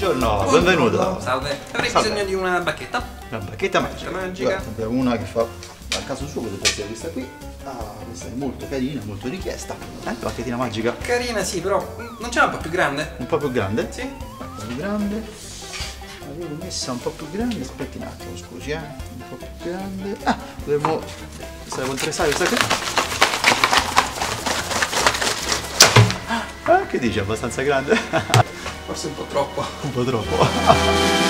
Buongiorno, benvenuto. Salve. Avrei Salve. bisogno di una bacchetta. La bacchetta magica. magica. Abbiamo una che fa a caso suo, potete essere questa qui. Ah, questa è molto carina, molto richiesta. Eh, bacchettina magica Carina, sì, però mm, non c'è una un po' più grande? un po' più grande. Sì? Un po' più grande. L'avevo messa un po' più grande, aspetti un attimo, scusi, eh. Un po' più grande. Ah, dovremmo. Questa devo interessare questa qui. Ah, che dici? Abbastanza grande? Forse un po' troppo. un po' troppo.